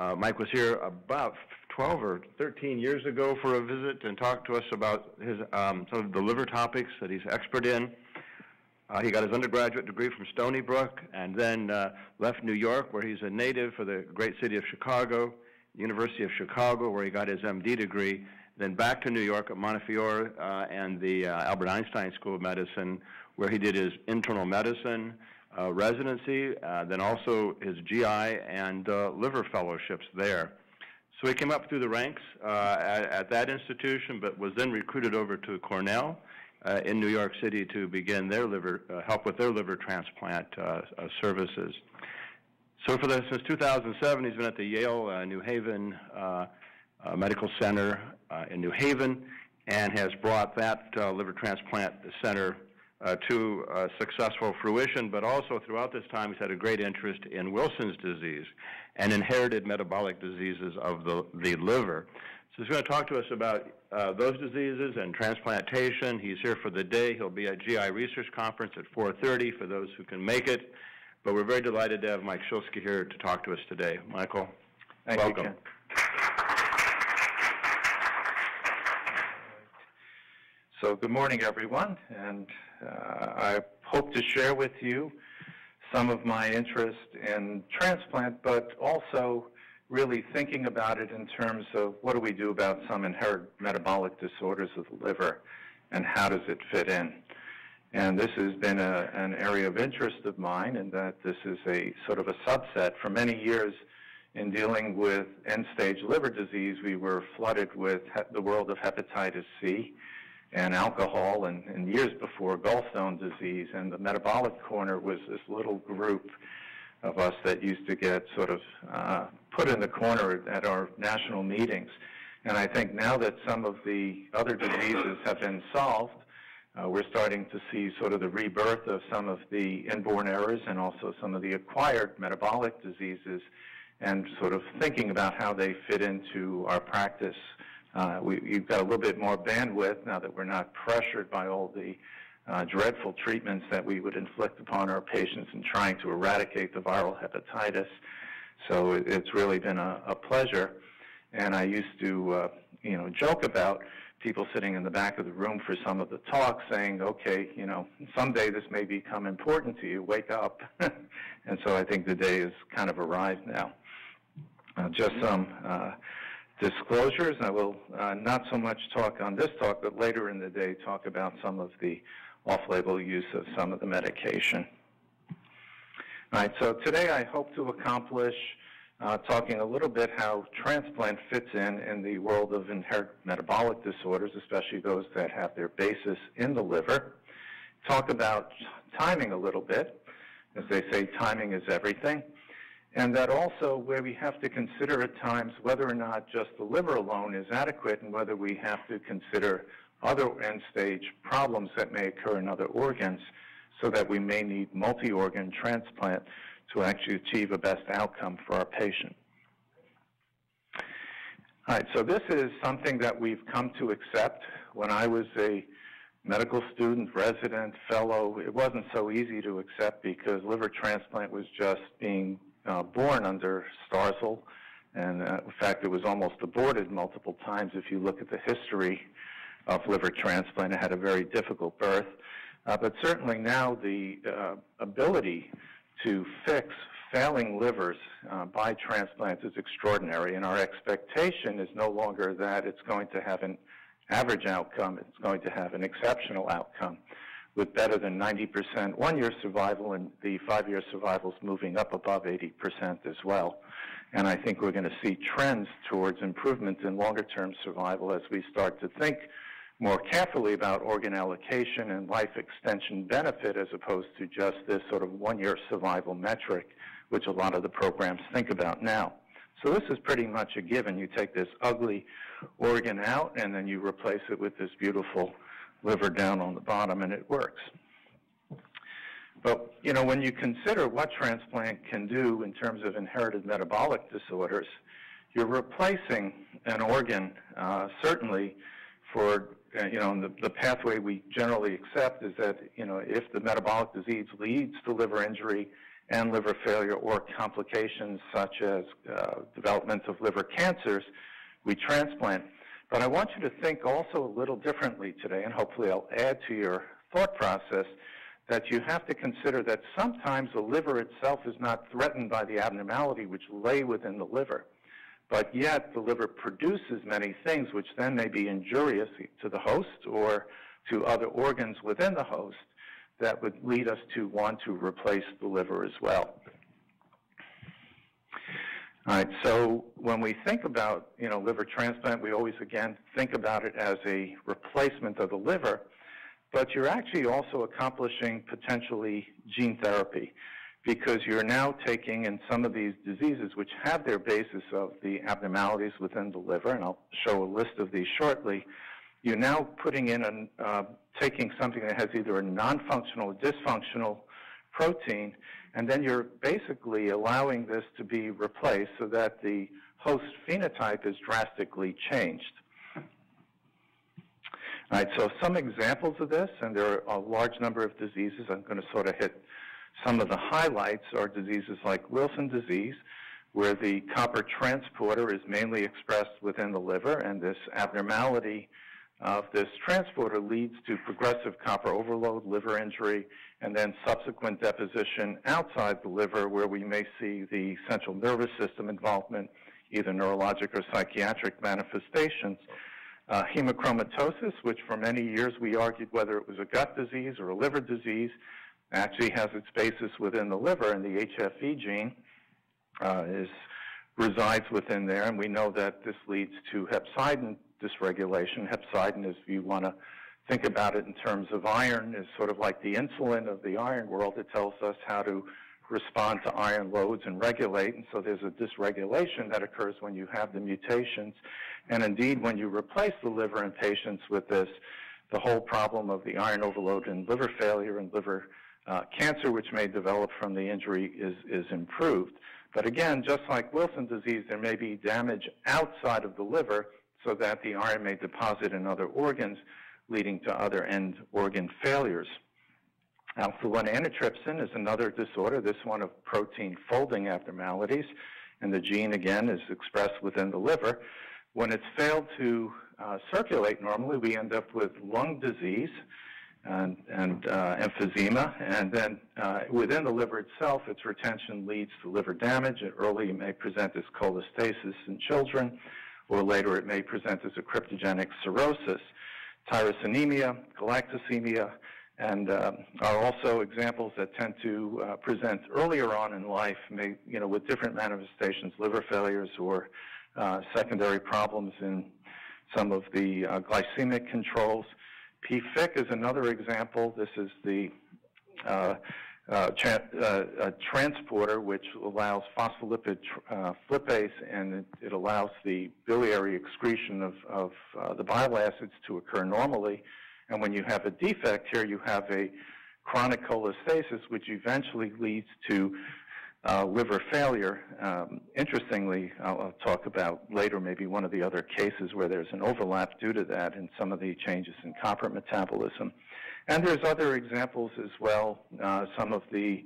Uh, Mike was here about 12 or 13 years ago for a visit and talked to us about his um, some of the liver topics that he's expert in. Uh, he got his undergraduate degree from Stony Brook and then uh, left New York, where he's a native for the great city of Chicago, University of Chicago, where he got his MD degree. Then back to New York at Montefiore uh, and the uh, Albert Einstein School of Medicine, where he did his internal medicine uh, residency, uh, then also his GI and liver fellowships there. So he came up through the ranks at, at that institution, but was then recruited over to Cornell uh, in New York City to begin their liver uh, help with their liver transplant uh, services. So for the, since 2007, he's been at the Yale New Haven Medical Center in New Haven and has brought that liver transplant center uh, to uh, successful fruition, but also throughout this time he's had a great interest in Wilson's disease and inherited metabolic diseases of the, the liver. So he's going to talk to us about uh, those diseases and transplantation. He's here for the day. He'll be at GI Research Conference at 4.30 for those who can make it. But we're very delighted to have Mike Schilsky here to talk to us today. Michael, Thank welcome. You, so good morning, everyone. And uh, I hope to share with you some of my interest in transplant, but also really thinking about it in terms of what do we do about some inherited metabolic disorders of the liver and how does it fit in. And this has been a, an area of interest of mine in that this is a sort of a subset. For many years in dealing with end-stage liver disease, we were flooded with the world of hepatitis C and alcohol and, and years before gallstone disease. And the metabolic corner was this little group of us that used to get sort of uh, put in the corner at our national meetings. And I think now that some of the other diseases have been solved, uh, we're starting to see sort of the rebirth of some of the inborn errors and also some of the acquired metabolic diseases and sort of thinking about how they fit into our practice. Uh, we, have got a little bit more bandwidth now that we're not pressured by all the uh, dreadful treatments that we would inflict upon our patients in trying to eradicate the viral hepatitis. So it, it's really been a, a, pleasure. And I used to, uh, you know, joke about people sitting in the back of the room for some of the talks saying, okay, you know, someday this may become important to you, wake up. and so I think the day has kind of arrived now. Uh, just some uh, disclosures. I will uh, not so much talk on this talk, but later in the day talk about some of the off-label use of some of the medication. All right, so today I hope to accomplish uh, talking a little bit how transplant fits in in the world of inherited metabolic disorders, especially those that have their basis in the liver. Talk about timing a little bit. As they say, timing is everything. And that also where we have to consider at times whether or not just the liver alone is adequate and whether we have to consider other end-stage problems that may occur in other organs so that we may need multi-organ transplant to actually achieve a best outcome for our patient. All right, so this is something that we've come to accept. When I was a medical student, resident, fellow, it wasn't so easy to accept because liver transplant was just being uh, born under Starzl. And uh, in fact, it was almost aborted multiple times if you look at the history of liver transplant. It had a very difficult birth. Uh, but certainly now the uh, ability to fix failing livers uh, by transplant is extraordinary, and our expectation is no longer that it's going to have an average outcome, it's going to have an exceptional outcome with better than 90% one-year survival and the five-year survival is moving up above 80% as well. And I think we're going to see trends towards improvements in longer-term survival as we start to think more carefully about organ allocation and life extension benefit as opposed to just this sort of one-year survival metric, which a lot of the programs think about now. So this is pretty much a given. You take this ugly organ out and then you replace it with this beautiful liver down on the bottom and it works. But, you know, when you consider what transplant can do in terms of inherited metabolic disorders, you're replacing an organ, uh, certainly for uh, you know, the, the pathway we generally accept is that, you know, if the metabolic disease leads to liver injury and liver failure or complications such as uh, development of liver cancers, we transplant. But I want you to think also a little differently today, and hopefully I'll add to your thought process that you have to consider that sometimes the liver itself is not threatened by the abnormality which lay within the liver. But yet the liver produces many things which then may be injurious to the host or to other organs within the host that would lead us to want to replace the liver as well. All right, so when we think about, you know, liver transplant, we always, again, think about it as a replacement of the liver, but you're actually also accomplishing potentially gene therapy because you're now taking in some of these diseases which have their basis of the abnormalities within the liver, and I'll show a list of these shortly, you're now putting in and uh, taking something that has either a non-functional or dysfunctional protein, and then you're basically allowing this to be replaced so that the host phenotype is drastically changed. All right, so some examples of this, and there are a large number of diseases. I'm going to sort of hit some of the highlights are diseases like Wilson disease, where the copper transporter is mainly expressed within the liver, and this abnormality of this transporter leads to progressive copper overload, liver injury, and then subsequent deposition outside the liver where we may see the central nervous system involvement, either neurologic or psychiatric manifestations. Uh, hemochromatosis, which for many years we argued whether it was a gut disease or a liver disease, actually has its basis within the liver, and the HFE gene uh, is resides within there, and we know that this leads to hepcidin dysregulation. Hepcidin, is, if you want to think about it in terms of iron, is sort of like the insulin of the iron world. It tells us how to respond to iron loads and regulate, and so there's a dysregulation that occurs when you have the mutations. And indeed, when you replace the liver in patients with this, the whole problem of the iron overload and liver failure and liver uh, cancer, which may develop from the injury, is, is improved. But again, just like Wilson disease, there may be damage outside of the liver so that the iron may deposit in other organs, leading to other end organ failures. Alpha-1 antitrypsin is another disorder, this one of protein folding abnormalities, and the gene, again, is expressed within the liver. When it's failed to uh, circulate normally, we end up with lung disease and, and uh, emphysema, and then uh, within the liver itself, its retention leads to liver damage. It early may present as cholestasis in children, or later it may present as a cryptogenic cirrhosis. Tyrosinemia, galactosemia, and uh, are also examples that tend to uh, present earlier on in life, may, you know, with different manifestations, liver failures or uh, secondary problems in some of the uh, glycemic controls. PFIC is another example. This is the uh, uh, tra uh, transporter which allows phospholipid uh, flippase and it, it, allows the biliary excretion of, of uh, the bile acids to occur normally. And when you have a defect here, you have a chronic cholestasis, which eventually leads to liver failure. Um, interestingly, I'll, I'll, talk about later maybe one of the other cases where there's an overlap due to that in some of the changes in copper metabolism. And there's other examples as well, uh, some of the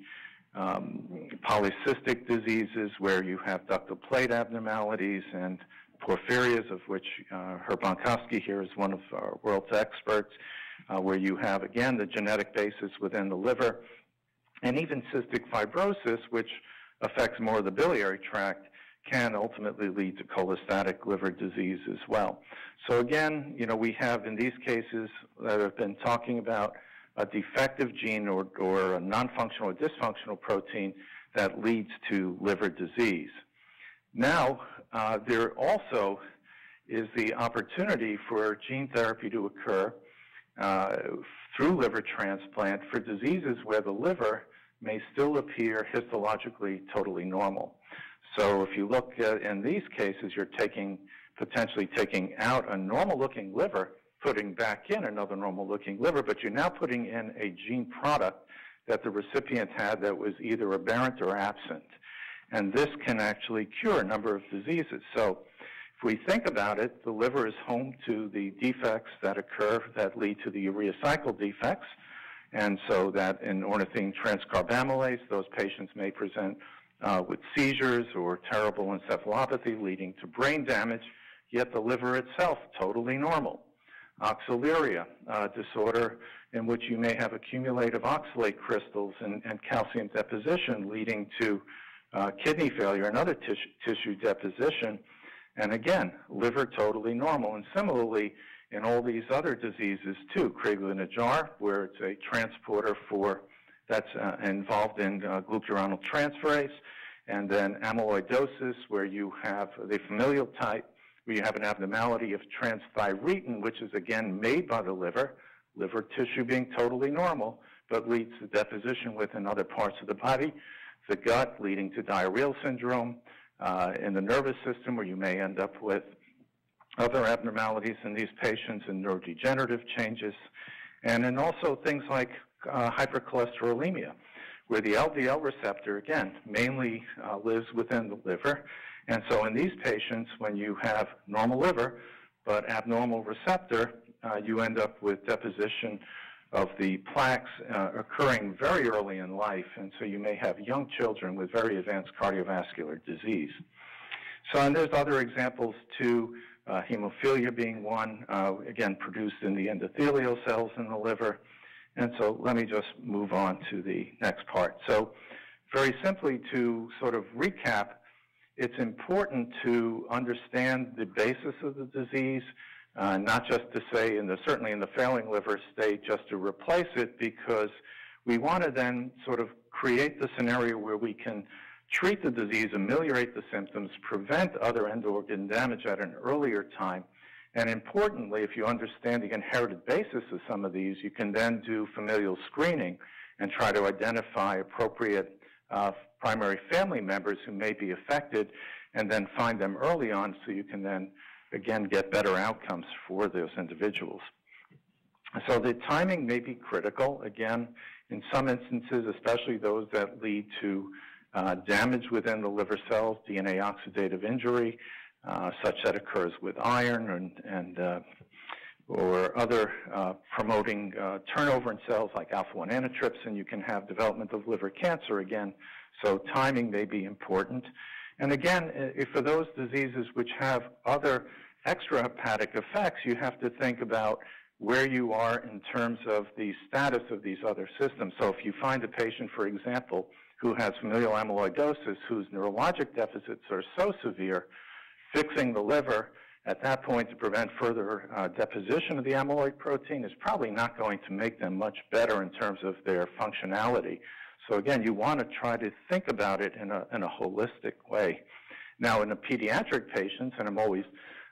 um, polycystic diseases where you have ductal plate abnormalities and porphyrias, of which uh, Herb Bonkovsky here is one of our world's experts, uh, where you have, again, the genetic basis within the liver, and even cystic fibrosis, which affects more of the biliary tract, can ultimately lead to cholestatic liver disease as well. So again, you know, we have in these cases that I've been talking about a defective gene or, or a non-functional or dysfunctional protein that leads to liver disease. Now, uh, there also is the opportunity for gene therapy to occur uh, through liver transplant for diseases where the liver may still appear histologically totally normal. So if you look at, in these cases, you're taking potentially taking out a normal-looking liver, putting back in another normal-looking liver, but you're now putting in a gene product that the recipient had that was either aberrant or absent. And this can actually cure a number of diseases. So if we think about it, the liver is home to the defects that occur that lead to the urea cycle defects. And so that in ornithine transcarbamylase, those patients may present uh, with seizures or terrible encephalopathy leading to brain damage, yet the liver itself totally normal. Oxaluria, uh, disorder in which you may have accumulative oxalate crystals and, and calcium deposition leading to uh, kidney failure and other tis- tissue deposition. And again, liver totally normal. And similarly, in all these other diseases too, Crigler-Najjar, where it's a transporter for that's uh, involved in uh, and then amyloidosis, where you have the familial type, where you have an abnormality of transthyretin, which is again made by the liver, liver tissue being totally normal, but leads to deposition within other parts of the body, the gut leading to diarrheal syndrome, uh, in the nervous system, where you may end up with other abnormalities in these patients and neurodegenerative changes, and then also things like uh, hypercholesterolemia, where the LDL receptor, again, mainly uh, lives within the liver. And so in these patients, when you have normal liver but abnormal receptor, uh, you end up with deposition of the plaques uh, occurring very early in life, and so you may have young children with very advanced cardiovascular disease. So, and there's other examples too, uh, hemophilia being one, uh, again produced in the endothelial cells in the liver. And so let me just move on to the next part. So very simply to sort of recap, it's important to understand the basis of the disease, uh, not just to say, in the, certainly in the failing liver state, just to replace it, because we want to then sort of create the scenario where we can treat the disease, ameliorate the symptoms, prevent other end organ damage at an earlier time. And importantly, if you understand the inherited basis of some of these, you can then do familial screening and try to identify appropriate uh, primary family members who may be affected and then find them early on so you can then again, get better outcomes for those individuals. So the timing may be critical. Again, in some instances, especially those that lead to uh, damage within the liver cells, DNA oxidative injury, such that occurs with iron and, and uh, or other uh, promoting uh, turnover in cells like alpha-1 antitrypsin, you can have development of liver cancer again. So timing may be important. And again, for those diseases which have other extrahepatic effects, you have to think about where you are in terms of the status of these other systems. So if you find a patient, for example, who has familial amyloidosis, whose neurologic deficits are so severe, fixing the liver at that point to prevent further uh, deposition of the amyloid protein is probably not going to make them much better in terms of their functionality. So again, you want to try to think about it in a, in a holistic way. Now, in the pediatric patients, and I'm always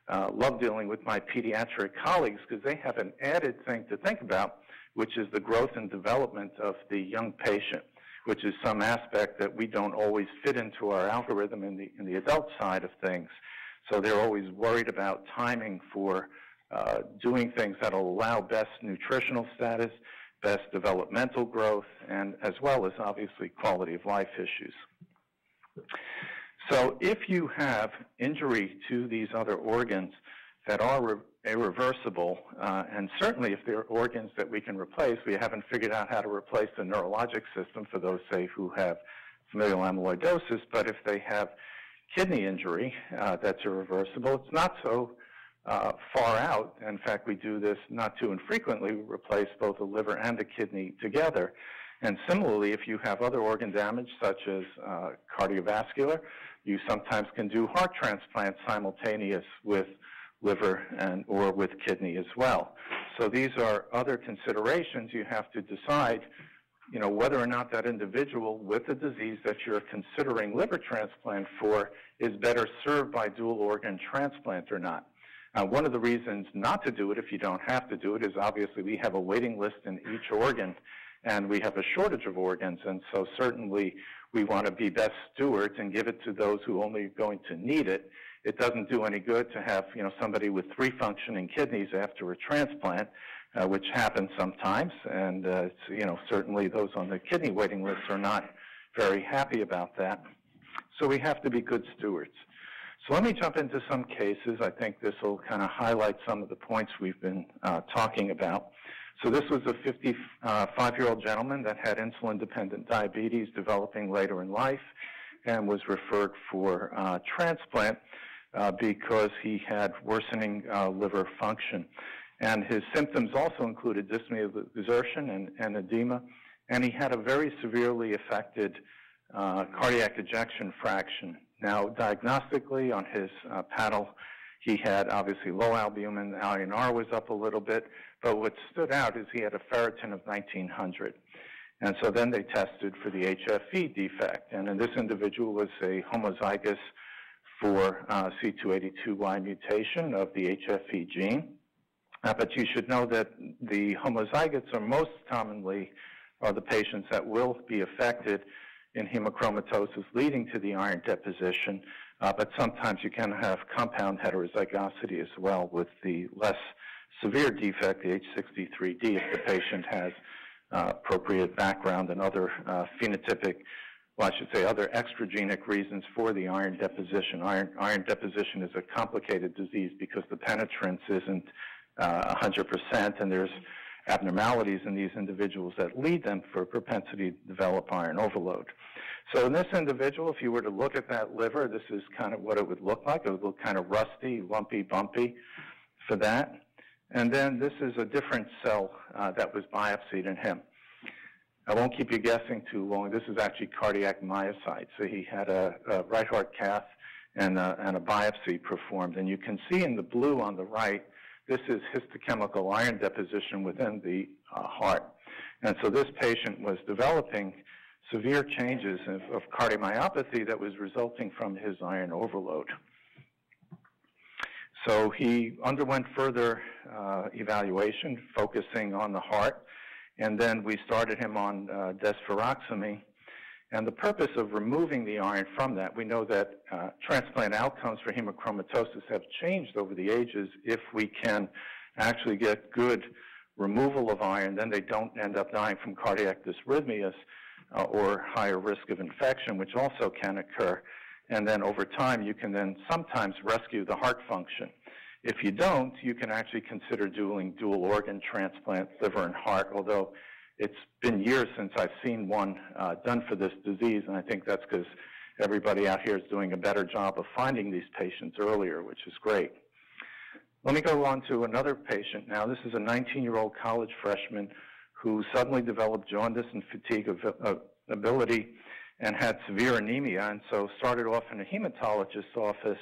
uh, love dealing with my pediatric colleagues because they have an added thing to think about, which is the growth and development of the young patient, which is some aspect that we don't always fit into our algorithm in the, in the adult side of things. So they're always worried about timing for uh, doing things that will allow best nutritional status, best developmental growth, and as well as obviously quality of life issues. So if you have injury to these other organs that are irreversible, uh, and certainly if they're organs that we can replace, we haven't figured out how to replace the neurologic system for those, say, who have familial amyloidosis, but if they have kidney injury uh, that's irreversible, it's not so uh, far out. In fact, we do this not too infrequently. We replace both the liver and the kidney together. And similarly, if you have other organ damage, such as uh, cardiovascular, you sometimes can do heart transplant simultaneous with liver and or with kidney as well. So these are other considerations you have to decide, you know, whether or not that individual with the disease that you're considering liver transplant for is better served by dual organ transplant or not. Uh, one of the reasons not to do it, if you don't have to do it, is obviously we have a waiting list in each organ, and we have a shortage of organs, and so certainly we want to be best stewards and give it to those who only are going to need it. It doesn't do any good to have you know somebody with three functioning kidneys after a transplant, uh, which happens sometimes, and uh, you know certainly those on the kidney waiting list are not very happy about that. So we have to be good stewards. So let me jump into some cases. I think this will kind of highlight some of the points we've been uh, talking about. So this was a 55-year-old gentleman that had insulin-dependent diabetes developing later in life and was referred for uh, transplant uh, because he had worsening uh, liver function. And his symptoms also included dyspnea of exertion and, and edema, and he had a very severely affected uh, cardiac ejection fraction. Now, diagnostically on his uh, panel, he had obviously low albumin, the INR was up a little bit, but what stood out is he had a ferritin of 1900. And so then they tested for the HFE defect, and this individual was a homozygous for uh, C282Y mutation of the HFE gene. Uh, but you should know that the homozygotes are most commonly are the patients that will be affected in hemochromatosis leading to the iron deposition, uh, but sometimes you can have compound heterozygosity as well with the less severe defect, the H63D, if the patient has uh, appropriate background and other uh, phenotypic, well, I should say other extragenic reasons for the iron deposition. Iron, iron deposition is a complicated disease because the penetrance isn't uh, 100%, and there's abnormalities in these individuals that lead them for propensity to develop iron overload. So in this individual, if you were to look at that liver, this is kind of what it would look like. It would look kind of rusty, lumpy, bumpy for that. And then this is a different cell uh, that was biopsied in him. I won't keep you guessing too long. This is actually cardiac myocyte. So he had a, a right heart cath and a, and a biopsy performed. And you can see in the blue on the right this is histochemical iron deposition within the uh, heart. And so this patient was developing severe changes of, of cardiomyopathy that was resulting from his iron overload. So he underwent further uh, evaluation, focusing on the heart, and then we started him on uh, desferoxamine and the purpose of removing the iron from that, we know that uh, transplant outcomes for hemochromatosis have changed over the ages if we can actually get good removal of iron, then they don't end up dying from cardiac dysrhythmias uh, or higher risk of infection, which also can occur. And then over time, you can then sometimes rescue the heart function. If you don't, you can actually consider doing dual organ transplant, liver and heart, although it's been years since I've seen one uh, done for this disease, and I think that's because everybody out here is doing a better job of finding these patients earlier, which is great. Let me go on to another patient now. This is a 19-year-old college freshman who suddenly developed jaundice and fatigue uh, ability and had severe anemia, and so started off in a hematologist's office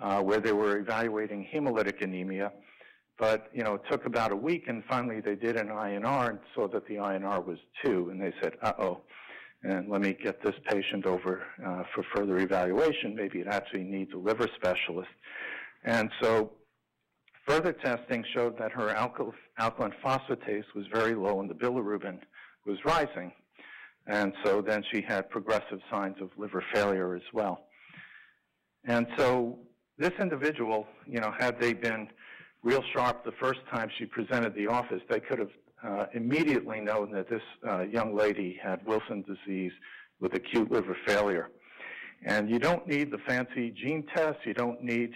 uh, where they were evaluating hemolytic anemia. But, you know, it took about a week, and finally they did an INR and saw that the INR was 2, and they said, uh-oh, and let me get this patient over uh, for further evaluation. Maybe it actually needs a liver specialist. And so further testing showed that her alkaline phosphatase was very low and the bilirubin was rising. And so then she had progressive signs of liver failure as well. And so this individual, you know, had they been real sharp the first time she presented the office, they could have uh, immediately known that this uh, young lady had Wilson disease with acute liver failure. And you don't need the fancy gene tests. You don't need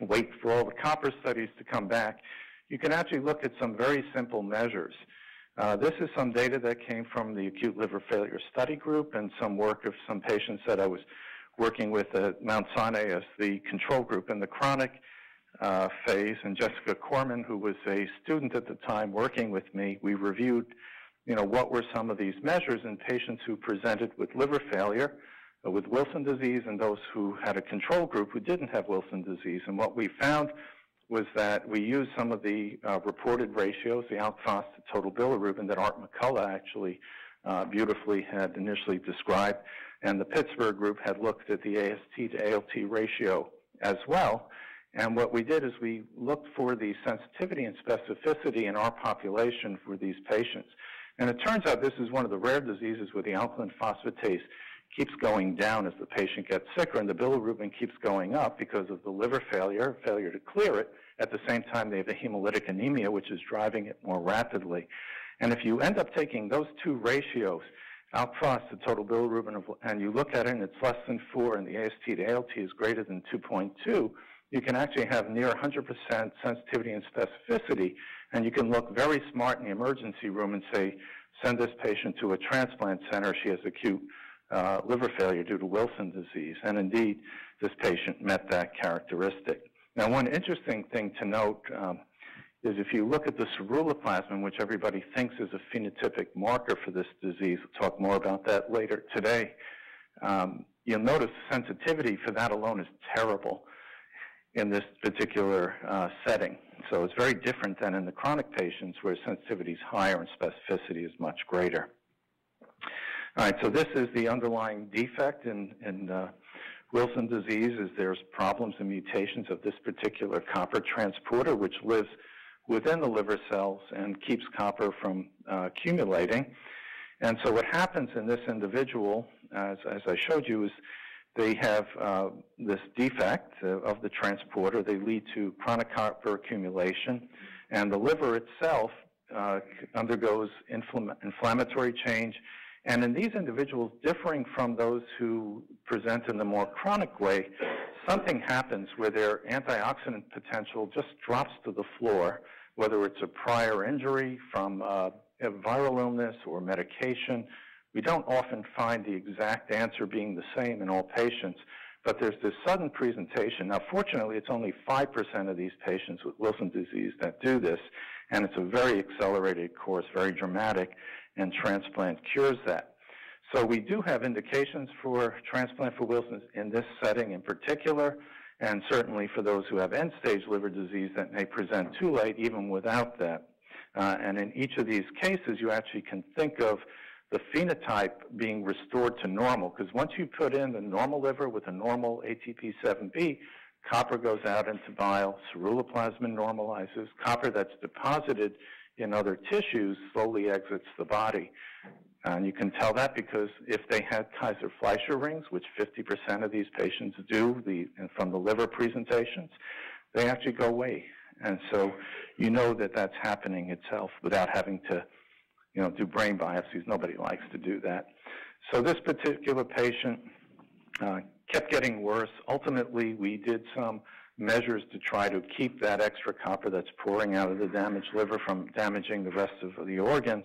wait for all the copper studies to come back. You can actually look at some very simple measures. Uh, this is some data that came from the acute liver failure study group and some work of some patients that I was working with at Mount Sinai as the control group in the chronic uh, phase, and Jessica Korman, who was a student at the time working with me, we reviewed, you know, what were some of these measures in patients who presented with liver failure, uh, with Wilson disease, and those who had a control group who didn't have Wilson disease. And what we found was that we used some of the uh, reported ratios, the alk to total bilirubin that Art McCullough actually uh, beautifully had initially described, and the Pittsburgh group had looked at the AST to ALT ratio as well. And what we did is we looked for the sensitivity and specificity in our population for these patients. And it turns out this is one of the rare diseases where the alkaline phosphatase keeps going down as the patient gets sicker and the bilirubin keeps going up because of the liver failure, failure to clear it. At the same time, they have the hemolytic anemia, which is driving it more rapidly. And if you end up taking those two ratios, alk to total bilirubin, and you look at it and it's less than 4 and the AST to ALT is greater than 2.2, you can actually have near 100% sensitivity and specificity, and you can look very smart in the emergency room and say, send this patient to a transplant center. She has acute uh, liver failure due to Wilson disease. And indeed, this patient met that characteristic. Now, one interesting thing to note um, is if you look at the ceruloplasmin, which everybody thinks is a phenotypic marker for this disease, we'll talk more about that later today, um, you'll notice sensitivity for that alone is terrible in this particular uh, setting. So it's very different than in the chronic patients where sensitivity is higher and specificity is much greater. All right, so this is the underlying defect in, in uh, Wilson disease is there's problems and mutations of this particular copper transporter which lives within the liver cells and keeps copper from uh, accumulating. And so what happens in this individual, as, as I showed you, is they have uh, this defect uh, of the transporter. They lead to chronic copper accumulation, and the liver itself uh, undergoes infl inflammatory change. And in these individuals, differing from those who present in the more chronic way, something happens where their antioxidant potential just drops to the floor, whether it's a prior injury from uh, a viral illness or medication we don't often find the exact answer being the same in all patients, but there's this sudden presentation. Now, fortunately, it's only 5% of these patients with Wilson disease that do this, and it's a very accelerated course, very dramatic, and transplant cures that. So we do have indications for transplant for Wilson's in this setting in particular, and certainly for those who have end-stage liver disease that may present too late even without that. Uh, and in each of these cases, you actually can think of the phenotype being restored to normal. Because once you put in the normal liver with a normal ATP7B, copper goes out into bile, ceruloplasmin normalizes, copper that's deposited in other tissues slowly exits the body. And you can tell that because if they had Kayser-Fleischer rings, which 50% of these patients do the, from the liver presentations, they actually go away. And so you know that that's happening itself without having to you know, do brain biopsies. Nobody likes to do that. So this particular patient uh, kept getting worse. Ultimately, we did some measures to try to keep that extra copper that's pouring out of the damaged liver from damaging the rest of the organs,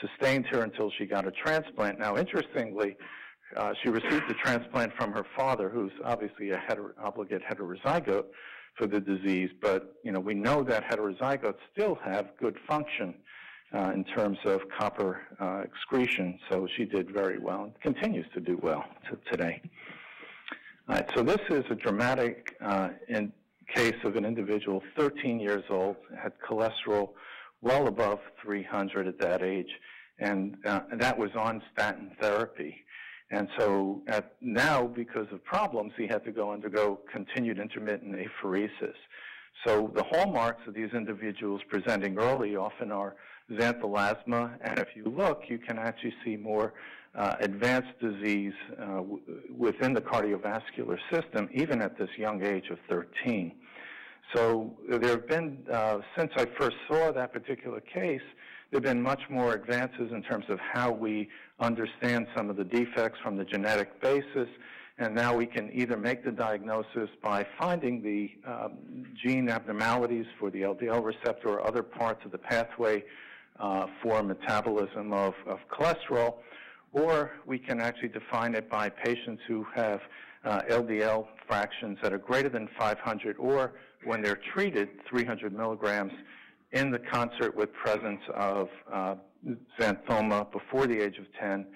sustained her until she got a transplant. Now, interestingly, uh, she received the transplant from her father, who's obviously a heter obligate heterozygote for the disease, but you know we know that heterozygotes still have good function uh, in terms of copper uh, excretion. So she did very well and continues to do well to today. All right, so this is a dramatic uh, in case of an individual 13 years old, had cholesterol well above 300 at that age, and, uh, that was on statin therapy. And so at, now, because of problems, he had to go undergo continued intermittent apheresis. So the hallmarks of these individuals presenting early often are xanthelasma, and if you look, you can actually see more uh, advanced disease uh, within the cardiovascular system, even at this young age of 13. So there have been, uh, since I first saw that particular case, there have been much more advances in terms of how we understand some of the defects from the genetic basis, and now we can either make the diagnosis by finding the um, gene abnormalities for the LDL receptor or other parts of the pathway for metabolism of, of, cholesterol, or we can actually define it by patients who have uh, LDL fractions that are greater than 500, or when they're treated, 300 milligrams in the concert with presence of uh, xanthoma before the age of 10.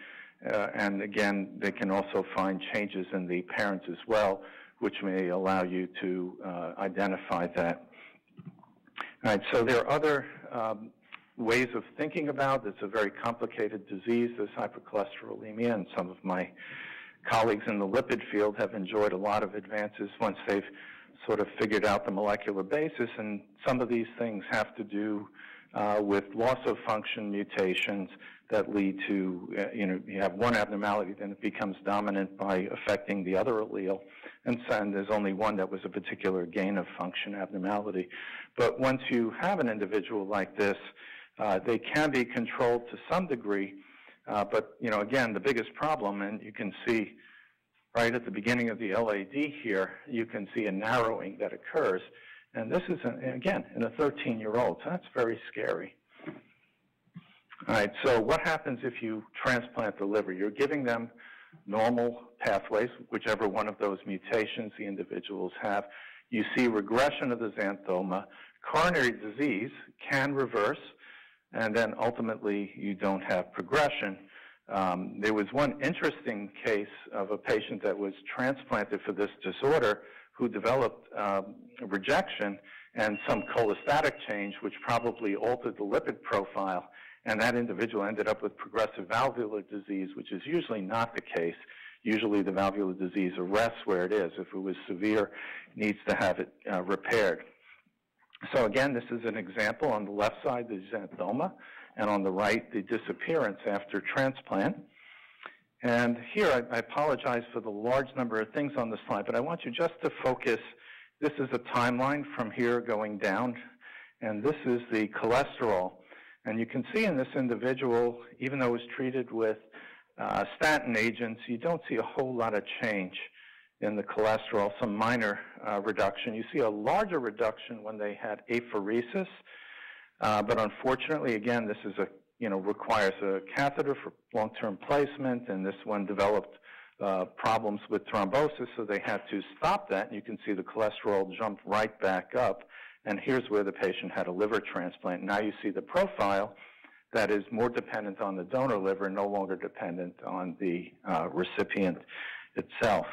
Uh, and again, they can also find changes in the parents as well, which may allow you to uh, identify that. All right, so there are other um, ways of thinking about. It's a very complicated disease, this hypercholesterolemia, and some of my colleagues in the lipid field have enjoyed a lot of advances once they've sort of figured out the molecular basis, and some of these things have to do uh, with loss of function mutations that lead to, uh, you know, you have one abnormality, then it becomes dominant by affecting the other allele. And, and there's only one that was a particular gain of function abnormality. But once you have an individual like this, uh, they can be controlled to some degree, uh, but you know, again, the biggest problem, and you can see right at the beginning of the LAD here, you can see a narrowing that occurs. And this is, an, again, in a 13-year-old, so that's very scary. All right, so what happens if you transplant the liver? You're giving them normal pathways, whichever one of those mutations the individuals have. You see regression of the xanthoma. Coronary disease can reverse, and then ultimately you don't have progression. Um, there was one interesting case of a patient that was transplanted for this disorder who developed um, rejection and some cholestatic change, which probably altered the lipid profile. And that individual ended up with progressive valvular disease, which is usually not the case. Usually the valvular disease arrests where it is. If it was severe, it needs to have it uh, repaired. So again, this is an example on the left side, the xanthoma, and on the right, the disappearance after transplant. And here, I, I, apologize for the large number of things on the slide, but I want you just to focus. This is a timeline from here going down, and this is the cholesterol. And you can see in this individual, even though it was treated with uh, statin agents, you don't see a whole lot of change in the cholesterol, some minor uh, reduction. You see a larger reduction when they had apheresis, uh, but unfortunately, again, this is a you know requires a catheter for long-term placement, and this one developed uh, problems with thrombosis, so they had to stop that. And you can see the cholesterol jump right back up. And here's where the patient had a liver transplant. Now you see the profile that is more dependent on the donor liver, no longer dependent on the uh, recipient itself.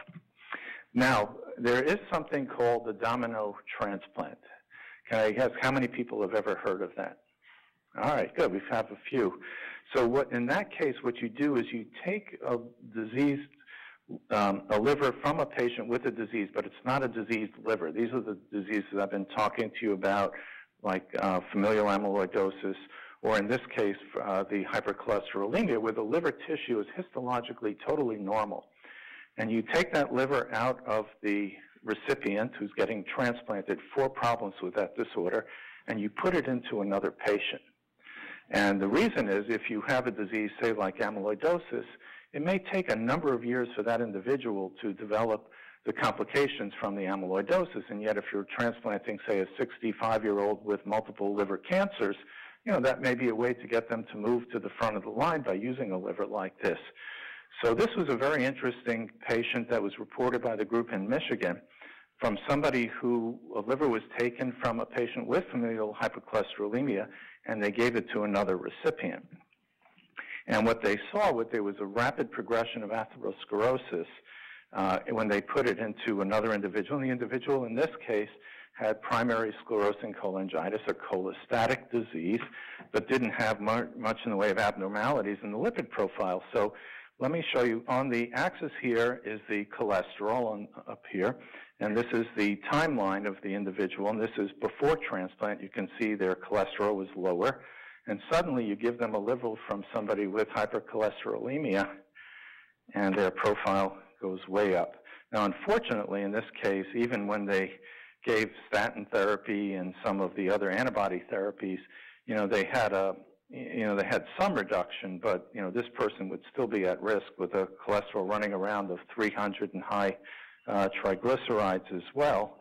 Now, there is something called the domino transplant. Can I guess how many people have ever heard of that? All right, good. We have a few. So, what in that case, what you do is you take a diseased um, a liver from a patient with a disease, but it's not a diseased liver. These are the diseases I've been talking to you about, like uh, familial amyloidosis, or in this case, uh, the hypercholesterolemia, where the liver tissue is histologically totally normal. And you take that liver out of the recipient who's getting transplanted for problems with that disorder, and you put it into another patient. And the reason is if you have a disease, say like amyloidosis, it may take a number of years for that individual to develop the complications from the amyloidosis. And yet, if you're transplanting, say, a 65 year old with multiple liver cancers, you know, that may be a way to get them to move to the front of the line by using a liver like this. So, this was a very interesting patient that was reported by the group in Michigan from somebody who a liver was taken from a patient with familial hypercholesterolemia and they gave it to another recipient. And what they saw was there was a rapid progression of atherosclerosis uh, when they put it into another individual. And the individual in this case had primary sclerosing cholangitis, a cholestatic disease, but didn't have much in the way of abnormalities in the lipid profile. So let me show you. On the axis here is the cholesterol on, up here, and this is the timeline of the individual, and this is before transplant. You can see their cholesterol was lower and suddenly you give them a liver from somebody with hypercholesterolemia, and their profile goes way up. Now, unfortunately, in this case, even when they gave statin therapy and some of the other antibody therapies, you know, they had a you know, they had some reduction, but, you know, this person would still be at risk with a cholesterol running around of 300 and high uh, triglycerides as well.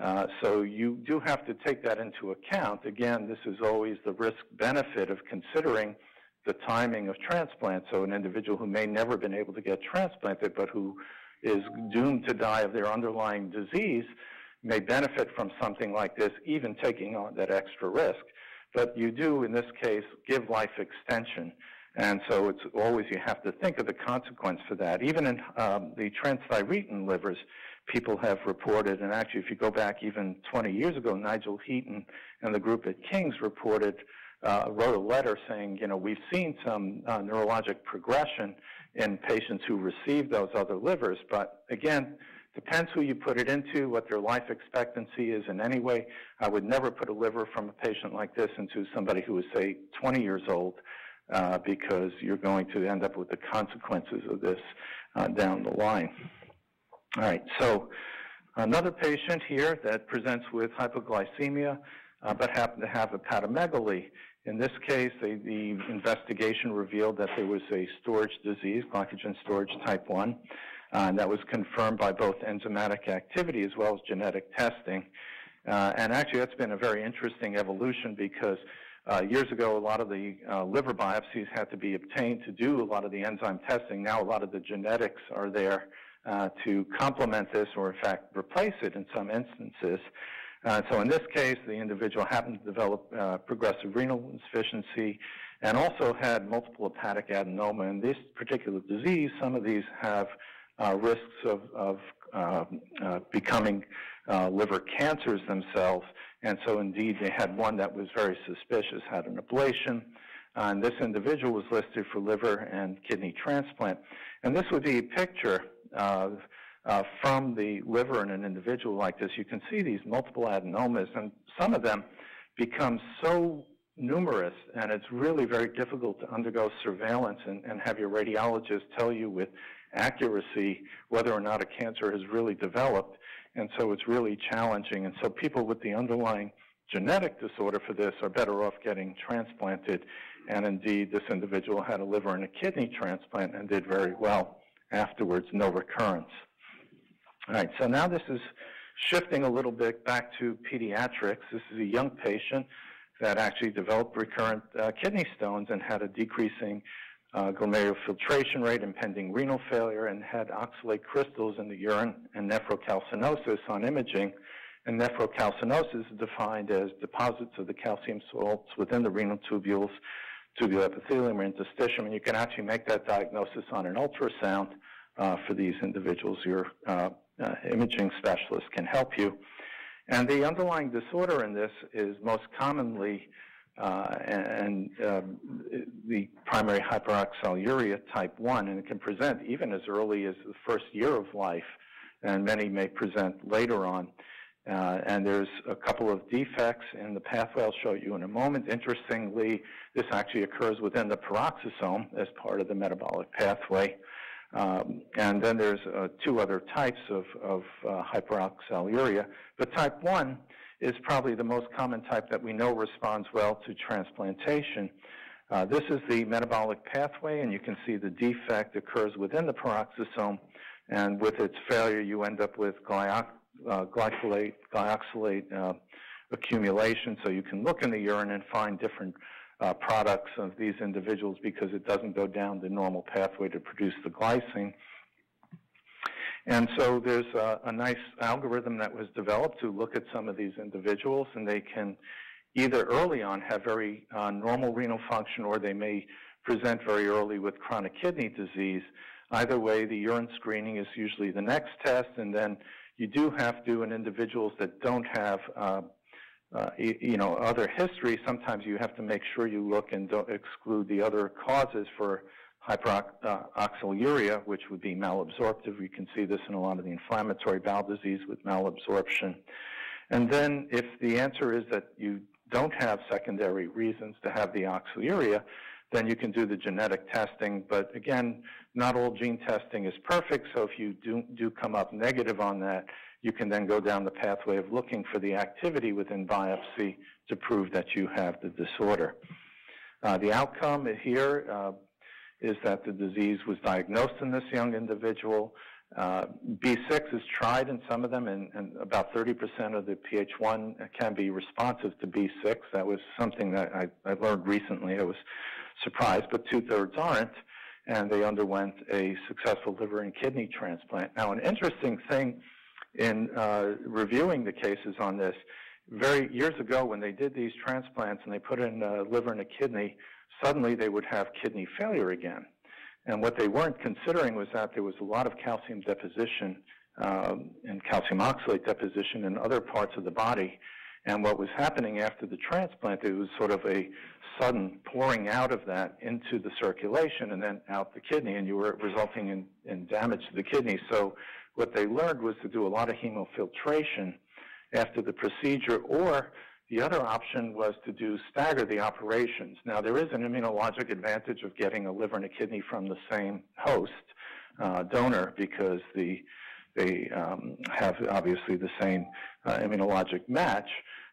Uh, so you do have to take that into account. Again, this is always the risk benefit of considering the timing of transplant. So an individual who may never been able to get transplanted, but who is doomed to die of their underlying disease, may benefit from something like this, even taking on that extra risk. But you do, in this case, give life extension. And so it's always you have to think of the consequence for that. Even in um, the transthyretin livers, people have reported, and actually, if you go back even 20 years ago, Nigel Heaton and the group at King's reported, uh, wrote a letter saying, you know, we've seen some uh, neurologic progression in patients who received those other livers, but again, depends who you put it into, what their life expectancy is in any way. I would never put a liver from a patient like this into somebody who is, say, 20 years old, uh, because you're going to end up with the consequences of this uh, down the line. All right, so another patient here that presents with hypoglycemia, uh, but happened to have a hepatomegaly. In this case, they, the investigation revealed that there was a storage disease, glycogen storage type 1. Uh, and that was confirmed by both enzymatic activity as well as genetic testing. Uh, and actually, that's been a very interesting evolution because uh, years ago, a lot of the uh, liver biopsies had to be obtained to do a lot of the enzyme testing. Now, a lot of the genetics are there uh, to complement this or, in fact, replace it in some instances. Uh, so, in this case, the individual happened to develop uh, progressive renal insufficiency and also had multiple hepatic adenoma. In this particular disease, some of these have uh, risks of, of becoming liver cancers themselves. And so indeed they had one that was very suspicious, had an ablation, and this individual was listed for liver and kidney transplant. And this would be a picture uh, from the liver in an individual like this. You can see these multiple adenomas, and some of them become so numerous, and it's really very difficult to undergo surveillance and, and have your radiologist tell you with accuracy whether or not a cancer has really developed. And so it's really challenging. And so people with the underlying genetic disorder for this are better off getting transplanted. And indeed, this individual had a liver and a kidney transplant and did very well afterwards, no recurrence. All right, so now this is shifting a little bit back to pediatrics. This is a young patient that actually developed recurrent uh, kidney stones and had a decreasing uh, glomerular filtration rate, impending renal failure, and had oxalate crystals in the urine and nephrocalcinosis on imaging. And nephrocalcinosis is defined as deposits of the calcium salts within the renal tubules, tubular epithelium, or interstitium. And you can actually make that diagnosis on an ultrasound uh, for these individuals. Your uh, uh imaging specialist can help you. And the underlying disorder in this is most commonly uh, and um, the primary hyperoxaluria type 1, and it can present even as early as the first year of life, and many may present later on. Uh, and there's a couple of defects in the pathway I'll show you in a moment. Interestingly, this actually occurs within the peroxisome as part of the metabolic pathway. Um, and then there's uh, two other types of, of uh, hyperoxaluria. But type 1 is probably the most common type that we know responds well to transplantation. Uh, this is the metabolic pathway, and you can see the defect occurs within the peroxisome, and with its failure, you end up with glyox uh, glycolate, glyoxylate uh, accumulation. So you can look in the urine and find different uh, products of these individuals because it doesn't go down the normal pathway to produce the glycine. And so there's a, a, nice algorithm that was developed to look at some of these individuals, and they can either early on have very uh, normal renal function or they may present very early with chronic kidney disease. Either way, the urine screening is usually the next test, and then you do have to, in individuals that don't have uh, uh, you know, other history, sometimes you have to make sure you look and don't exclude the other causes for hyperoxaluria, which would be malabsorptive. You can see this in a lot of the inflammatory bowel disease with malabsorption. And then if the answer is that you don't have secondary reasons to have the oxaluria, then you can do the genetic testing. But again, not all gene testing is perfect, so if you do, do come up negative on that, you can then go down the pathway of looking for the activity within biopsy to prove that you have the disorder. Uh, the outcome here, uh, is that the disease was diagnosed in this young individual. Uh, B6 is tried in some of them, and, and about 30% of the PH1 can be responsive to B6. That was something that I, I learned recently. I was surprised, but two-thirds aren't, and they underwent a successful liver and kidney transplant. Now, an interesting thing in uh, reviewing the cases on this, very years ago when they did these transplants and they put in a liver and a kidney, suddenly they would have kidney failure again. And what they weren't considering was that there was a lot of calcium deposition um, and calcium oxalate deposition in other parts of the body. And what was happening after the transplant, it was sort of a sudden pouring out of that into the circulation and then out the kidney, and you were resulting in, in damage to the kidney. So what they learned was to do a lot of hemofiltration after the procedure or the other option was to do stagger the operations. Now, there is an immunologic advantage of getting a liver and a kidney from the same host uh, donor because the, they um, have obviously the same uh, immunologic match.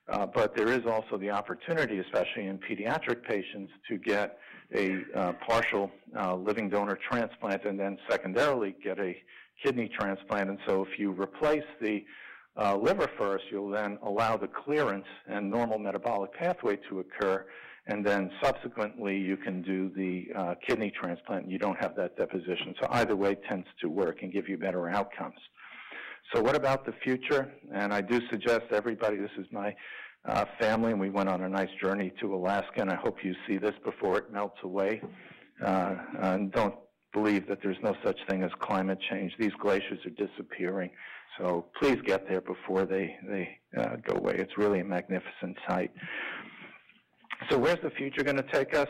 Uh, but there is also the opportunity, especially in pediatric patients, to get a uh, partial uh, living donor transplant and then secondarily get a kidney transplant. And so if you replace the uh, liver first, you'll then allow the clearance and normal metabolic pathway to occur, and then subsequently you can do the uh, kidney transplant. And you don't have that deposition. So either way tends to work and give you better outcomes. So what about the future? And I do suggest everybody, this is my uh, family, and we went on a nice journey to Alaska, and I hope you see this before it melts away. Uh, and don't believe that there's no such thing as climate change. These glaciers are disappearing. So please get there before they, they uh, go away. It's really a magnificent sight. So where's the future going to take us?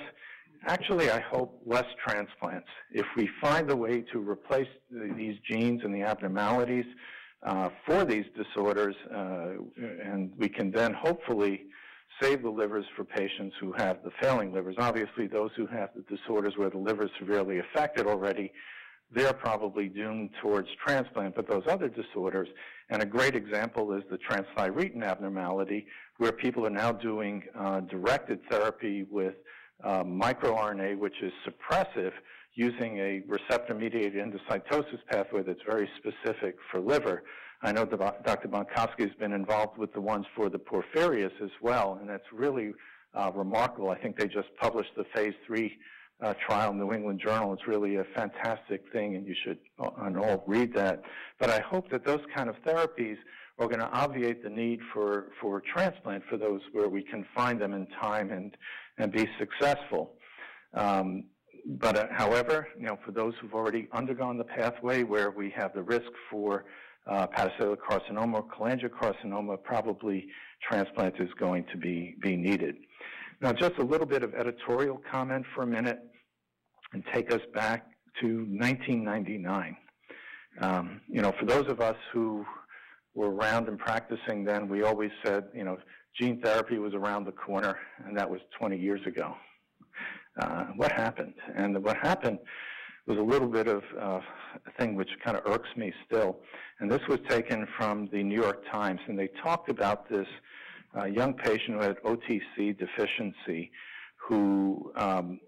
Actually, I hope less transplants. If we find a way to replace these genes and the abnormalities uh, for these disorders, uh, and we can then hopefully save the livers for patients who have the failing livers. Obviously, those who have the disorders where the liver is severely affected already, they're probably doomed towards transplant. But those other disorders, and a great example is the transthyretin abnormality, where people are now doing uh, directed therapy with uh, microRNA, which is suppressive, using a receptor-mediated endocytosis pathway that's very specific for liver. I know Dr. Bonkovsky has been involved with the ones for the porphyrias as well, and that's really uh, remarkable. I think they just published the phase three uh, trial in New England Journal. It's really a fantastic thing, and you should uh, all read that. But I hope that those kind of therapies are going to obviate the need for, for transplant for those where we can find them in time and, and be successful. Um, but uh, however, you know, for those who've already undergone the pathway where we have the risk for uh, carcinoma cholangiocarcinoma, probably transplant is going to be, be needed. Now, just a little bit of editorial comment for a minute and take us back to 1999. Um, you know, for those of us who were around and practicing then, we always said, you know, gene therapy was around the corner, and that was 20 years ago. Uh, what happened? And what happened was a little bit of uh, a thing which kind of irks me still. And this was taken from the New York Times, and they talked about this uh, young patient who had OTC deficiency who, um,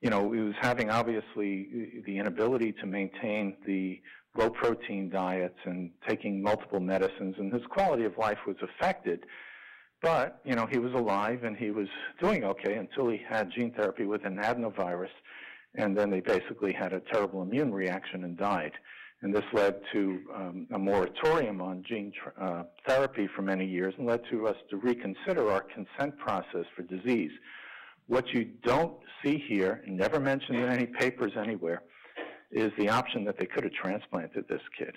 you know, he was having obviously the inability to maintain the low protein diets and taking multiple medicines, and his quality of life was affected. But, you know, he was alive and he was doing okay until he had gene therapy with an adenovirus, and then they basically had a terrible immune reaction and died. And this led to um, a moratorium on gene uh, therapy for many years and led to us to reconsider our consent process for disease. What you don't see here, never mentioned in any papers anywhere, is the option that they could have transplanted this kid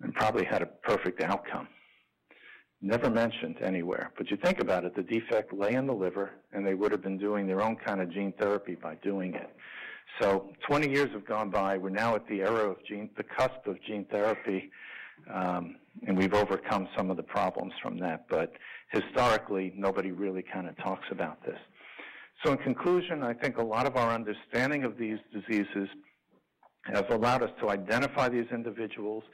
and probably had a perfect outcome. Never mentioned anywhere. But you think about it, the defect lay in the liver, and they would have been doing their own kind of gene therapy by doing it. So 20 years have gone by. We're now at the era of gene, the cusp of gene therapy, um, and we've overcome some of the problems from that. But historically, nobody really kind of talks about this. So in conclusion, I think a lot of our understanding of these diseases has allowed us to identify these individuals,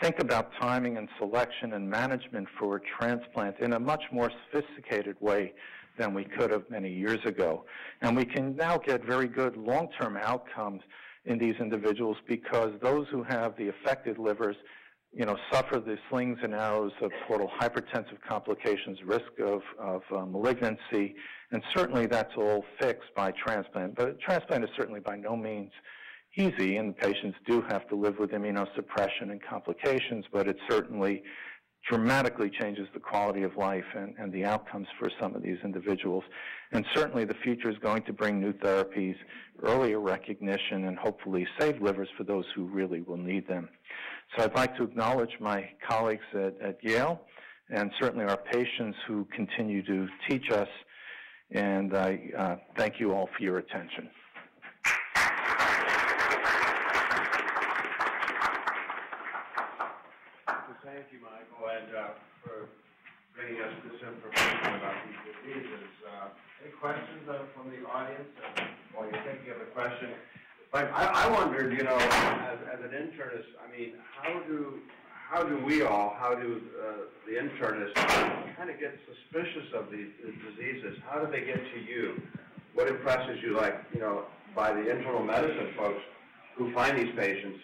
think about timing and selection and management for transplant in a much more sophisticated way than we could have many years ago. And we can now get very good long-term outcomes in these individuals because those who have the affected livers you know, suffer the slings and arrows of portal hypertensive complications, risk of, of uh, malignancy, and certainly that's all fixed by transplant. But transplant is certainly by no means easy, and patients do have to live with immunosuppression and complications, but it certainly dramatically changes the quality of life and, and the outcomes for some of these individuals. And certainly the future is going to bring new therapies, earlier recognition, and hopefully save livers for those who really will need them. So I'd like to acknowledge my colleagues at, at Yale and certainly our patients who continue to teach us. And I uh, thank you all for your attention. Thank you, Michael, and uh, for us this information about these diseases. Uh, any questions uh, from the audience uh, while you're thinking of a question? But I, I wondered, you know, as, as an internist, I mean, how do how do we all, how do uh, the internists kind of get suspicious of these, these diseases? How do they get to you? What impresses you, like, you know, by the internal medicine folks who find these patients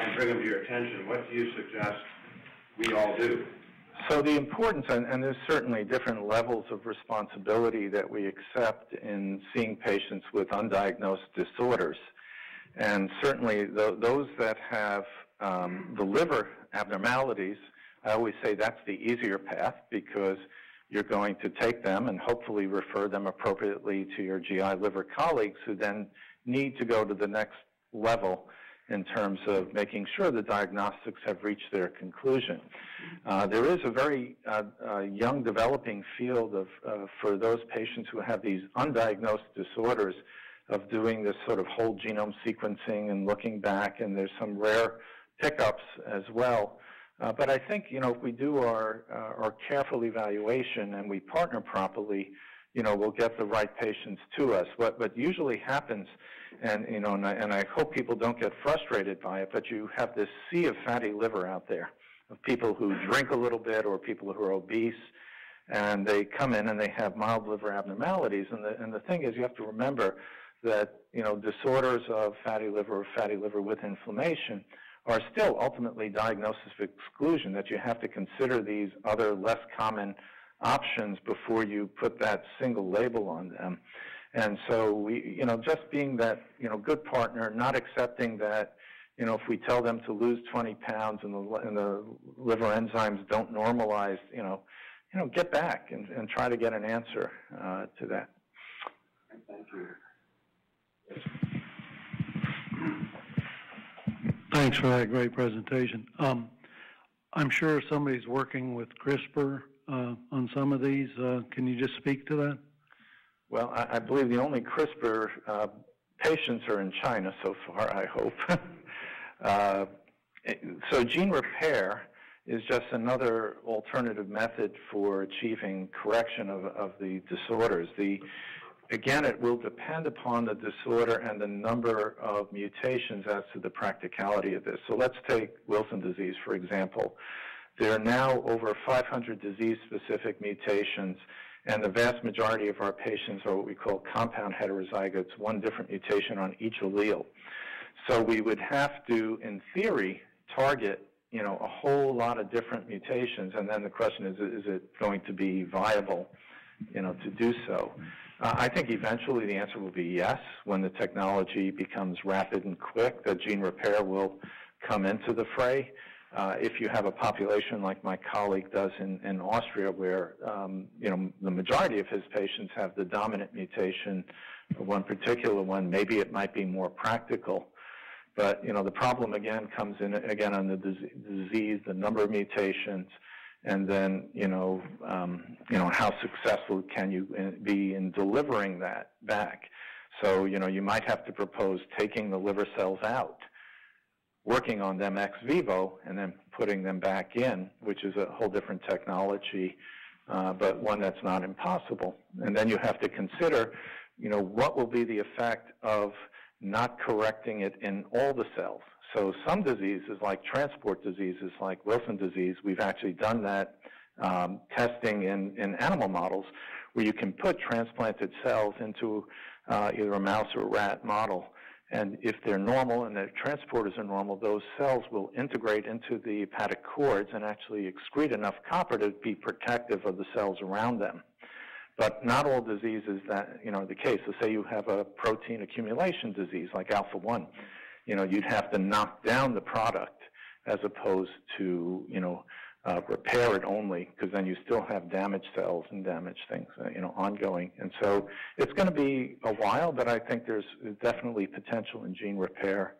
and bring them to your attention, what do you suggest we all do? So the importance, and, and, there's certainly different levels of responsibility that we accept in seeing patients with undiagnosed disorders. And certainly the, those that have um, the liver abnormalities, I always say that's the easier path because you're going to take them and hopefully refer them appropriately to your GI liver colleagues who then need to go to the next level in terms of making sure the diagnostics have reached their conclusion. Uh, there is a very uh, uh, young developing field of, uh, for those patients who have these undiagnosed disorders of doing this sort of whole genome sequencing and looking back, and there's some rare pickups as well. Uh, but I think, you know, if we do our, uh, our careful evaluation and we partner properly, you know, we'll get the right patients to us. What, what usually happens and you know, and I, and I hope people don't get frustrated by it, but you have this sea of fatty liver out there of people who drink a little bit or people who are obese, and they come in and they have mild liver abnormalities. And the and the thing is, you have to remember that you know disorders of fatty liver or fatty liver with inflammation are still ultimately diagnosis of exclusion. That you have to consider these other less common options before you put that single label on them. And so we, you know, just being that, you know, good partner, not accepting that, you know, if we tell them to lose 20 pounds and the, and the liver enzymes don't normalize, you know, you know, get back and, and try to get an answer uh, to that. Thank you. Thanks for that great presentation. Um, I'm sure somebody's working with CRISPR uh, on some of these. Uh, can you just speak to that? Well, I, I believe the only CRISPR uh, patients are in China so far, I hope. uh, so gene repair is just another alternative method for achieving correction of, of the disorders. The, again, it will depend upon the disorder and the number of mutations as to the practicality of this. So let's take Wilson disease, for example. There are now over 500 disease-specific mutations and the vast majority of our patients are what we call compound heterozygotes, one different mutation on each allele. So we would have to, in theory, target you know a whole lot of different mutations, and then the question is, is it going to be viable, you know, to do so? Uh, I think eventually the answer will be yes. When the technology becomes rapid and quick, the gene repair will come into the fray. Uh, if you have a population like my colleague does in, in Austria, where um, you know the majority of his patients have the dominant mutation, one particular one, maybe it might be more practical. But you know the problem again comes in again on the disease, the number of mutations, and then you know um, you know how successful can you uh, be in delivering that back. So you know you might have to propose taking the liver cells out working on them ex vivo and then putting them back in, which is a whole different technology, uh, but one that's not impossible. And then you have to consider, you know, what will be the effect of not correcting it in all the cells. So some diseases, like transport diseases, like Wilson disease, we've actually done that um, testing in, in animal models where you can put transplanted cells into uh, either a mouse or a rat model and if they're normal and their transporters are normal, those cells will integrate into the hepatic cords and actually excrete enough copper to be protective of the cells around them. But not all diseases that, you know, are the case. So say you have a protein accumulation disease like alpha-1, you know, you'd have to knock down the product as opposed to, you know, uh, repair it only because then you still have damaged cells and damaged things, uh, you know, ongoing. And so it's going to be a while, but I think there's definitely potential in gene repair.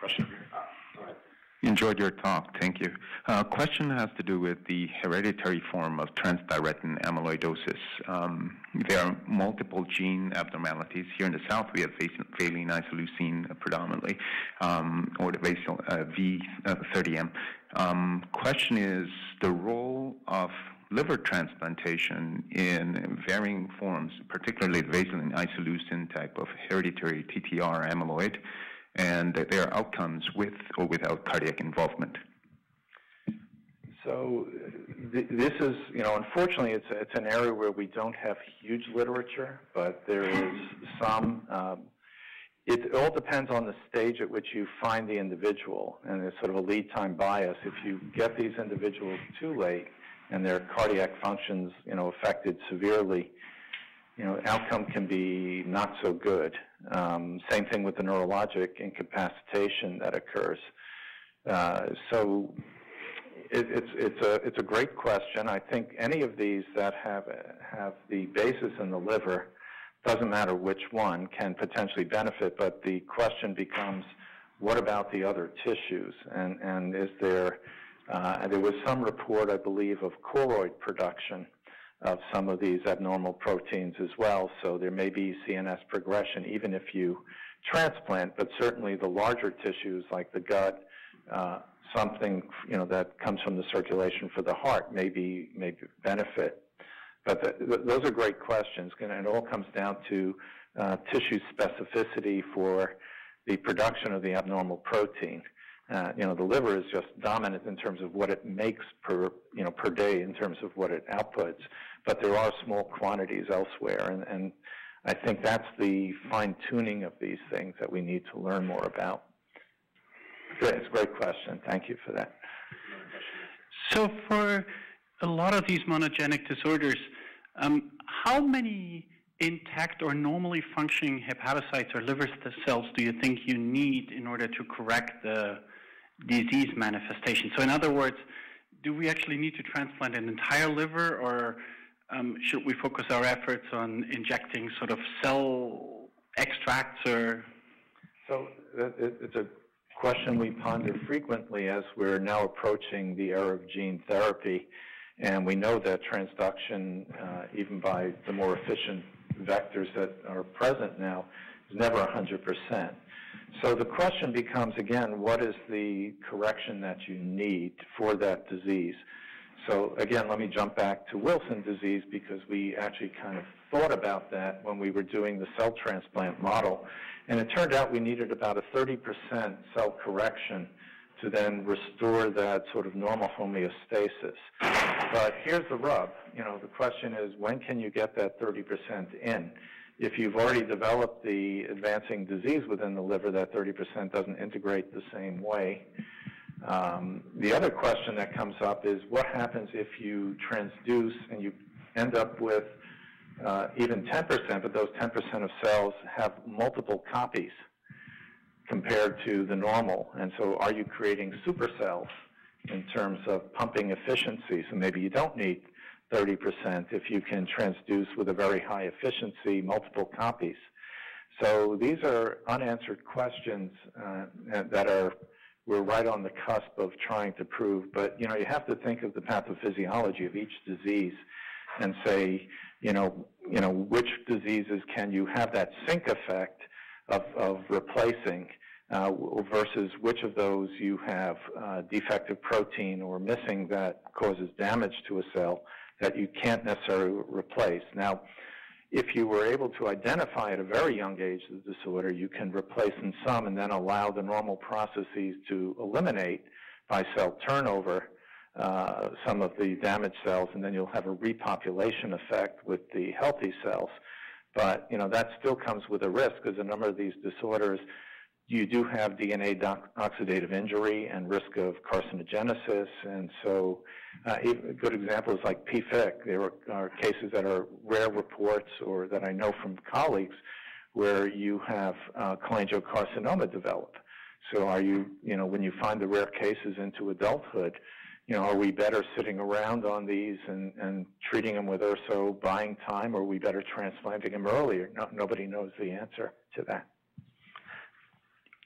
Question Enjoyed your talk. Thank you. Uh, question has to do with the hereditary form of transthyretin amyloidosis. Um, there are multiple gene abnormalities. Here in the South, we have valine isoleucine predominantly, um, or the vasal, uh, V30M. Um, question is the role of liver transplantation in varying forms, particularly the valine isoleucine type of hereditary TTR amyloid and their outcomes with or without cardiac involvement. So th- this is, you know, unfortunately, it's it's an area where we don't have huge literature, but there is some. Um, it all depends on the stage at which you find the individual, and there's sort of a lead time bias. If you get these individuals too late and their cardiac functions, you know, affected severely, you know, outcome can be not so good. Um, same thing with the neurologic incapacitation that occurs. Uh, so it, it's it's a it's a great question. I think any of these that have have the basis in the liver doesn't matter which one, can potentially benefit, but the question becomes, what about the other tissues? And, and is there, uh, there was some report, I believe, of choroid production of some of these abnormal proteins as well, so there may be CNS progression even if you transplant, but certainly the larger tissues like the gut, uh, something you know that comes from the circulation for the heart may be may benefit. But the, those are great questions, and it all comes down to uh, tissue specificity for the production of the abnormal protein. Uh, you know, the liver is just dominant in terms of what it makes per, you know, per day in terms of what it outputs, but there are small quantities elsewhere, and, and I think that's the fine tuning of these things that we need to learn more about. It's a great question. Thank you for that. So for a lot of these monogenic disorders, um, how many intact or normally functioning hepatocytes or liver cells do you think you need in order to correct the disease manifestation? So, in other words, do we actually need to transplant an entire liver, or um, should we focus our efforts on injecting sort of cell extracts or? So, it's a question we ponder frequently as we're now approaching the era of gene therapy. And we know that transduction, uh, even by the more efficient vectors that are present now, is never 100%. So the question becomes again, what is the correction that you need for that disease? So again, let me jump back to Wilson disease because we actually kind of thought about that when we were doing the cell transplant model. And it turned out we needed about a 30% cell correction to then restore that sort of normal homeostasis. But here's the rub. You know, the question is when can you get that 30% in? If you've already developed the advancing disease within the liver, that 30% doesn't integrate the same way. Um, the other question that comes up is what happens if you transduce and you end up with uh, even 10%, but those 10% of cells have multiple copies compared to the normal. And so are you creating supercells in terms of pumping efficiency? So maybe you don't need 30% if you can transduce with a very high efficiency multiple copies. So these are unanswered questions uh, that are we're right on the cusp of trying to prove. But you know, you have to think of the pathophysiology of each disease and say, you know, you know, which diseases can you have that sink effect of, of replacing uh, versus which of those you have uh, defective protein or missing that causes damage to a cell that you can't necessarily replace. Now, if you were able to identify at a very young age the disorder, you can replace in some and then allow the normal processes to eliminate by cell turnover uh, some of the damaged cells, and then you'll have a repopulation effect with the healthy cells. But you know that still comes with a risk, because a number of these disorders you do have DNA oxidative injury and risk of carcinogenesis. And so uh, a good example is like PFIC. There are cases that are rare reports or that I know from colleagues where you have uh, cholangiocarcinoma develop. So are you, you know, when you find the rare cases into adulthood, you know, are we better sitting around on these and, and treating them with urso, buying time, or are we better transplanting them earlier? No, nobody knows the answer to that.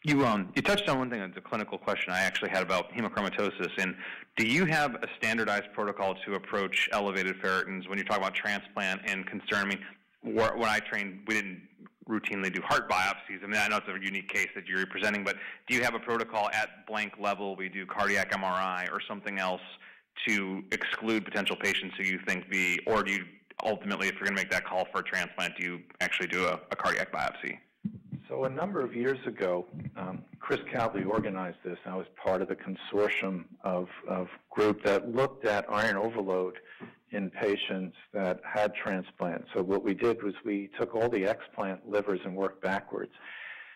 You um you touched on one thing that's a clinical question I actually had about hemochromatosis. And do you have a standardized protocol to approach elevated ferritins when you talk about transplant and concern? I mean, when I trained, we didn't routinely do heart biopsies. I mean, I know it's a unique case that you're presenting, but do you have a protocol at blank level? We do cardiac MRI or something else to exclude potential patients who you think be, or do you ultimately, if you're going to make that call for a transplant, do you actually do a, a cardiac biopsy? So a number of years ago, um, Kris Kowdley organized this. I was part of the consortium of, of group that looked at iron overload in patients that had transplants. So what we did was we took all the explant livers and worked backwards.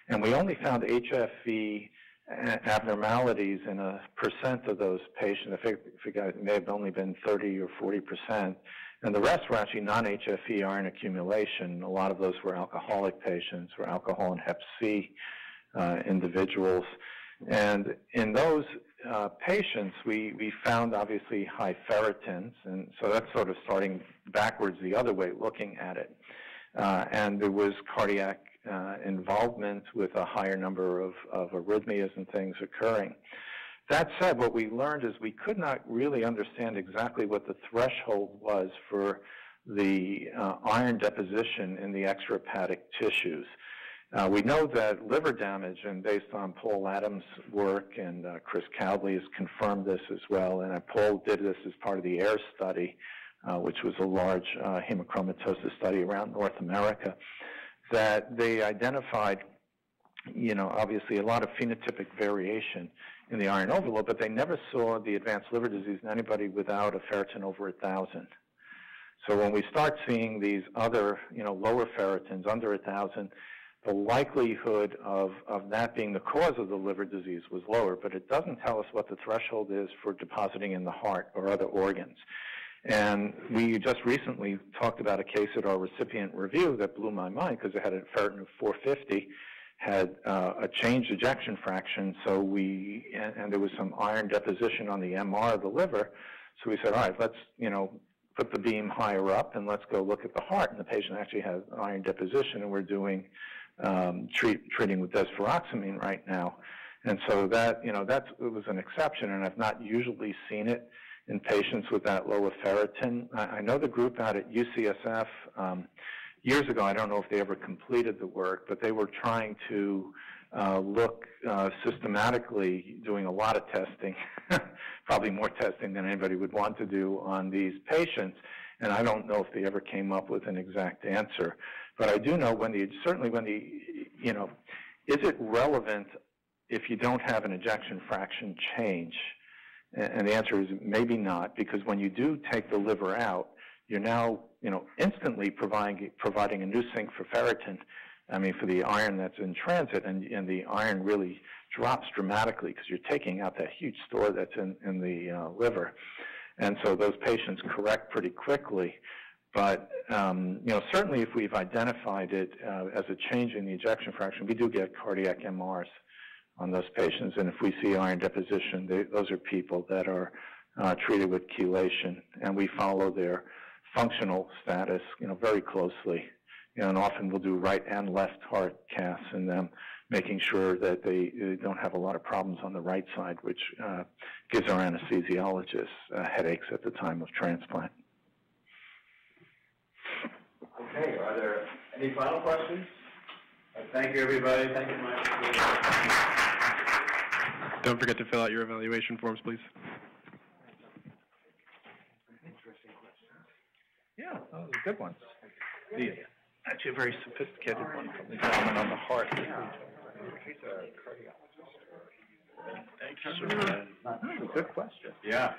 And we only found HFE a- abnormalities in a percent of those patients. I think it may have only been 30 or 40 percent. And the rest were actually non-HFE iron accumulation. A lot of those were alcoholic patients, were alcohol and Hep C uh, individuals. And in those uh, patients, we, we found obviously high ferritins, and so that's sort of starting backwards the other way, looking at it. Uh, and there was cardiac uh, involvement with a higher number of, of arrhythmias and things occurring. That said, what we learned is we could not really understand exactly what the threshold was for the uh, iron deposition in the extrahepatic tissues. Uh, we know that liver damage, and based on Paul Adams' work, and uh, Kris Kowdley has confirmed this as well, and uh, Paul did this as part of the HEIRS study, uh, which was a large uh, hemochromatosis study around North America, that they identified, you know, obviously a lot of phenotypic variation in the iron overload, but they never saw the advanced liver disease in anybody without a ferritin over a thousand. So when we start seeing these other, you know, lower ferritins under a thousand, the likelihood of, of that being the cause of the liver disease was lower, but it doesn't tell us what the threshold is for depositing in the heart or other organs. And we just recently talked about a case at our recipient review that blew my mind because it had a ferritin of 450, had uh, a changed ejection fraction, so we, and, and there was some iron deposition on the MR of the liver. So we said, all right, let's, you know, put the beam higher up and let's go look at the heart. And the patient actually has iron deposition, and we're doing um, treat, treating with desferoxamine right now. And so that, you know, that was an exception, and I've not usually seen it in patients with that lower ferritin. I, I know the group out at UCSF um, years ago, I don't know if they ever completed the work, but they were trying to uh, look uh, systematically, doing a lot of testing, probably more testing than anybody would want to do on these patients. And I don't know if they ever came up with an exact answer. But I do know when the, certainly when the, you know, is it relevant if you don't have an ejection fraction change? And the answer is maybe not, because when you do take the liver out, you're now, you know, instantly providing, providing a new sink for ferritin, I mean, for the iron that's in transit, and, and the iron really drops dramatically because you're taking out that huge store that's in, in the uh, liver. And so those patients correct pretty quickly. But um, you know, certainly if we've identified it uh, as a change in the ejection fraction, we do get cardiac MRs on those patients, and if we see iron deposition, they, those are people that are uh, treated with chelation, and we follow their functional status, you know, very closely. You know, and often we'll do right and left heart caths in them, making sure that they, they don't have a lot of problems on the right side, which uh, gives our anesthesiologists uh, headaches at the time of transplant. Okay, are there any final questions? Uh, Thank you, everybody. Thank you, Mike. Don't forget to fill out your evaluation forms, please. Yeah, those are good ones. The, actually, a very sophisticated one from the gentleman on the heart. Yeah. Thank you. Hmm, good question. Yeah.